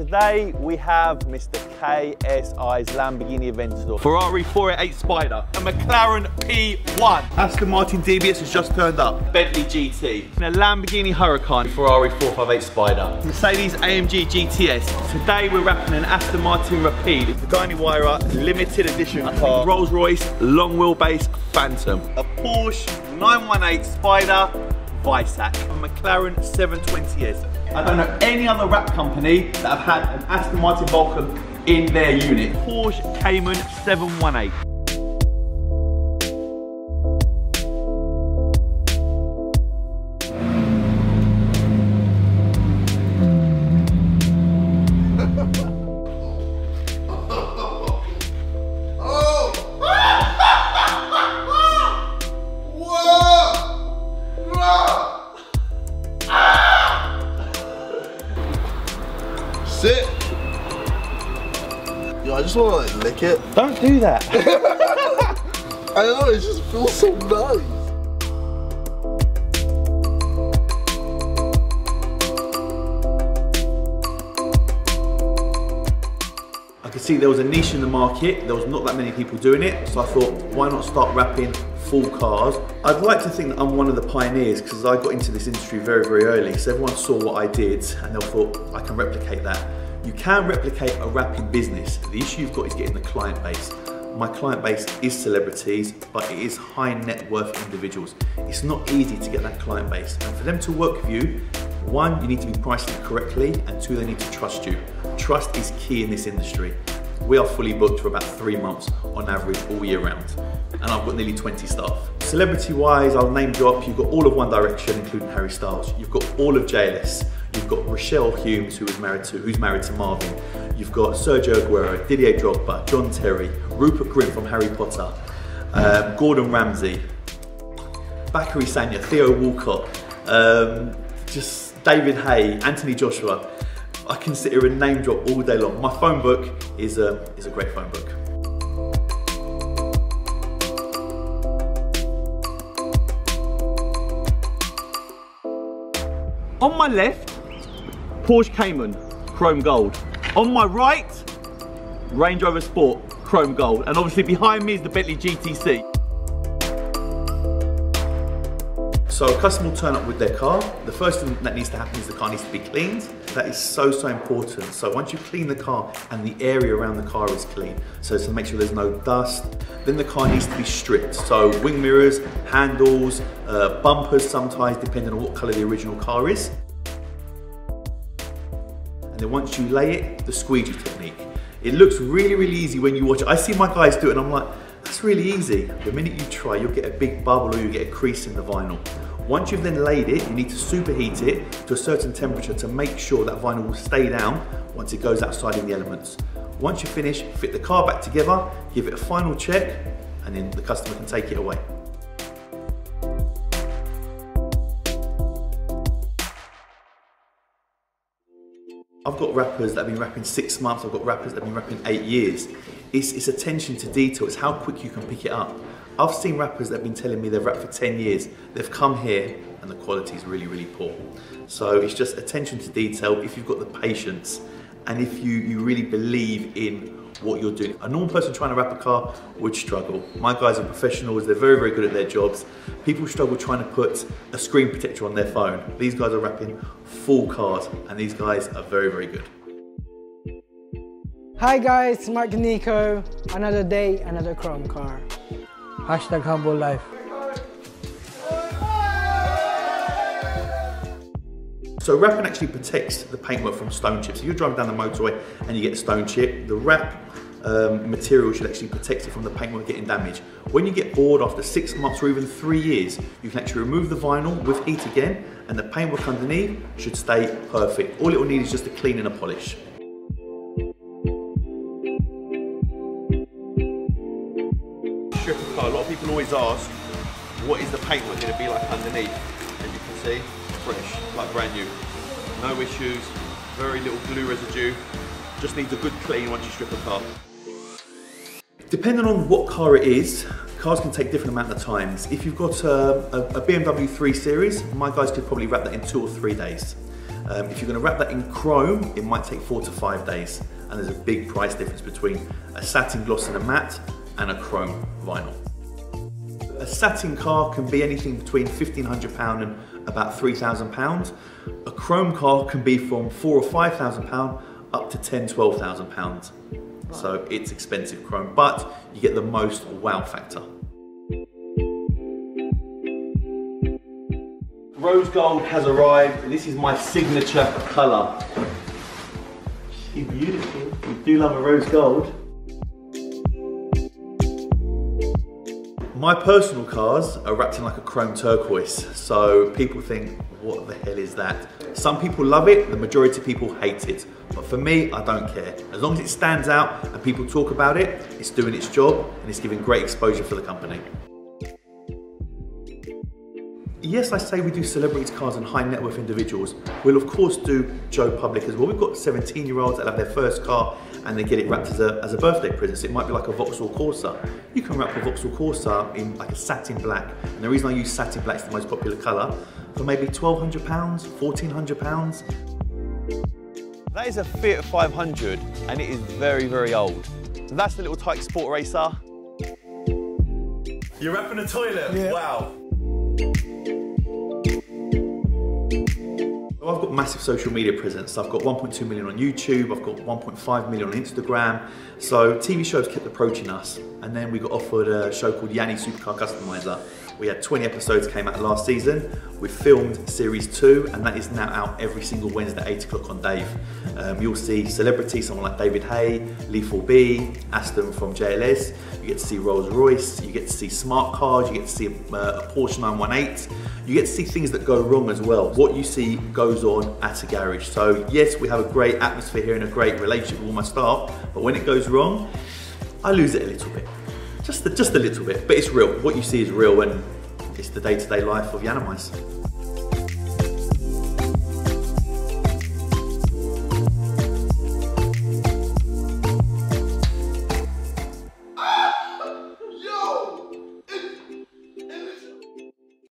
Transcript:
Today we have Mr. KSI's Lamborghini Aventador. Ferrari 488 Spider, a McLaren P1. Aston Martin DBS has just turned up. Bentley GT, a Lamborghini Huracan, Ferrari 458 Spider, Mercedes AMG GTS. Today we're wrapping an Aston Martin Rapide, the Guiney Wire limited edition car, Rolls Royce long wheelbase Phantom, a Porsche 918 Spider Weissach, a McLaren 720S. I don't know any other wrap company that have had an Aston Martin Vulcan in their unit. Porsche Cayman 718. Sit. Yo, I just wanna like lick it. Don't do that. I don't know, it just feels so nice. I could see there was a niche in the market, there was not that many people doing it, so I thought, why not start wrapping full cars? I'd like to think that I'm one of the pioneers because I got into this industry very, very early, so everyone saw what I did and they thought, I can replicate that. You can replicate a wrapping business. The issue you've got is getting the client base. My client base is celebrities, but it is high net worth individuals. It's not easy to get that client base. And for them to work with you, one, you need to be pricing correctly, and two, they need to trust you. Trust is key in this industry. We are fully booked for about three months on average all year round. And I've got nearly 20 staff. Celebrity wise, I'll name drop, you've got all of One Direction, including Harry Styles. You've got all of JLS. You've got Rochelle Humes, who is married to, who's married to Marvin. You've got Sergio Aguero, Didier Drogba, John Terry, Rupert Grint from Harry Potter, um, Gordon Ramsay, Bacary Sagna, Theo Walcott, um, just David Haye, Anthony Joshua. I can sit here and name drop all day long. My phone book is a, is a great phone book. On my left, Porsche Cayman, chrome gold. On my right, Range Rover Sport, chrome gold. And obviously behind me is the Bentley GTC. So a customer will turn up with their car. The first thing that needs to happen is the car needs to be cleaned. That is so, so important. So once you clean the car and the area around the car is clean, so to make sure there's no dust, then the car needs to be stripped. So wing mirrors, handles, uh, bumpers sometimes, depending on what color the original car is. And then once you lay it, the squeegee technique. It looks really, really easy when you watch it. I see my guys do it and I'm like, that's really easy. The minute you try, you'll get a big bubble or you get a crease in the vinyl. Once you've then laid it, you need to superheat it to a certain temperature to make sure that vinyl will stay down once it goes outside in the elements. Once you finish, fit the car back together, give it a final check, and then the customer can take it away. I've got wrappers that have been wrapping six months, I've got wrappers that have been wrapping eight years. It's, it's attention to detail, it's how quick you can pick it up. I've seen wrappers that have been telling me they've wrapped for 10 years, they've come here and the quality is really, really poor. So it's just attention to detail if you've got the patience and if you, you really believe in what you're doing. A normal person trying to wrap a car would struggle. My guys are professionals, they're very, very good at their jobs. People struggle trying to put a screen protector on their phone. These guys are wrapping full cars and these guys are very, very good. Hi guys, it's Mark Nico. Another day, another chrome car. Hashtag humble life. So wrapping actually protects the paintwork from stone chips. If you're driving down the motorway and you get a stone chip, the wrap um, material should actually protect it from the paintwork getting damaged. When you get bored after six months or even three years, you can actually remove the vinyl with heat again and the paintwork underneath should stay perfect. All it will need is just a clean and a polish. Always ask, what is the paintwork going to be like underneath? As you can see, fresh, like brand new. No issues, very little glue residue. Just needs a good clean once you strip a car. Depending on what car it is, cars can take different amount of times. If you've got a, a, a BMW 3 Series, my guys could probably wrap that in two or three days. Um, if you're going to wrap that in chrome, it might take four to five days. And there's a big price difference between a satin gloss and a matte and a chrome vinyl. A satin car can be anything between £1,500 and about £3,000. A chrome car can be from four or £5,000 up to ten, twelve thousand pounds. So it's expensive chrome, but you get the most wow factor. Rose gold has arrived. This is my signature colour. She's beautiful. We do love a rose gold. My personal cars are wrapped in like a chrome turquoise, so people think, what the hell is that? Some people love it, the majority of people hate it. But for me, I don't care. As long as it stands out and people talk about it, it's doing its job and it's giving great exposure for the company. Yes, I say we do celebrities cars and high net worth individuals. We'll of course do Joe Public as well. We've got 17 year olds that have their first car and they get it wrapped as a, as a birthday present. So it might be like a Vauxhall Corsa. You can wrap a Vauxhall Corsa in like a satin black. And the reason I use satin black is the most popular colour for maybe 1200 pounds, 1400 pounds. That is a Fiat 500 and it is very, very old. So that's the little Tyke Sport Racer. You're wrapping a toilet? Yeah. Wow. Massive social media presence. I've got 1.2 million on YouTube, I've got 1.5 million on Instagram. So TV shows kept approaching us. And then we got offered a show called Yianni Supercar Customizer. We had 20 episodes came out last season. We filmed series two, and that is now out every single Wednesday, 8 o'clock on Dave. Um, you'll see celebrities, someone like David Haye, Lethal B, Aston from JLS. You get to see Rolls Royce, you get to see smart cars, you get to see a, uh, a Porsche 918. You get to see things that go wrong as well. What you see goes on at a garage. So yes, we have a great atmosphere here and a great relationship with all my staff, but when it goes wrong, I lose it a little bit. Just a, just a little bit, but it's real. What you see is real and it's the day-to-day life of Yiannimize.